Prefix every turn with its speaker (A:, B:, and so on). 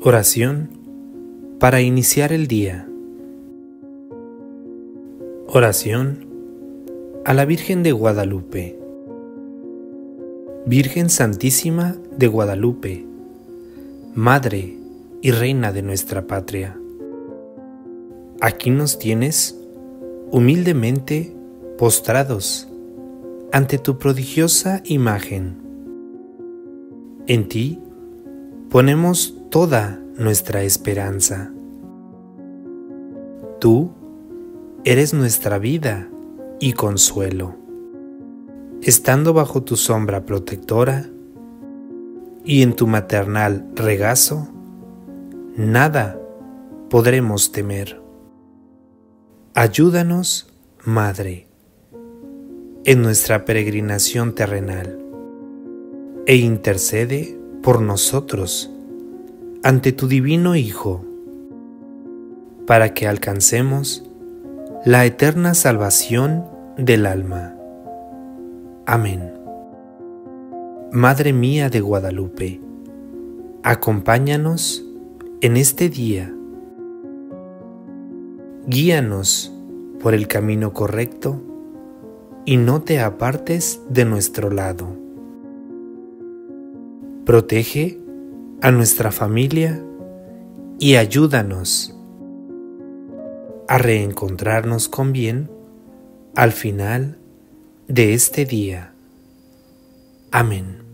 A: Oración para iniciar el día. Oración a la Virgen de Guadalupe. Virgen Santísima de Guadalupe, Madre y Reina de nuestra patria. Aquí nos tienes humildemente postrados ante tu prodigiosa imagen. En ti ponemos toda nuestra esperanza. Tú eres nuestra vida y consuelo. Estando bajo tu sombra protectora y en tu maternal regazo, nada podremos temer. Ayúdanos, Madre, en nuestra peregrinación terrenal e intercede por nosotros ante tu divino Hijo, para que alcancemos la eterna salvación del alma. Amén. Madre mía de Guadalupe, acompáñanos en este día. Guíanos por el camino correcto y no te apartes de nuestro lado. Protege a nuestra familia y ayúdanos a reencontrarnos con bien al final de este día. Amén.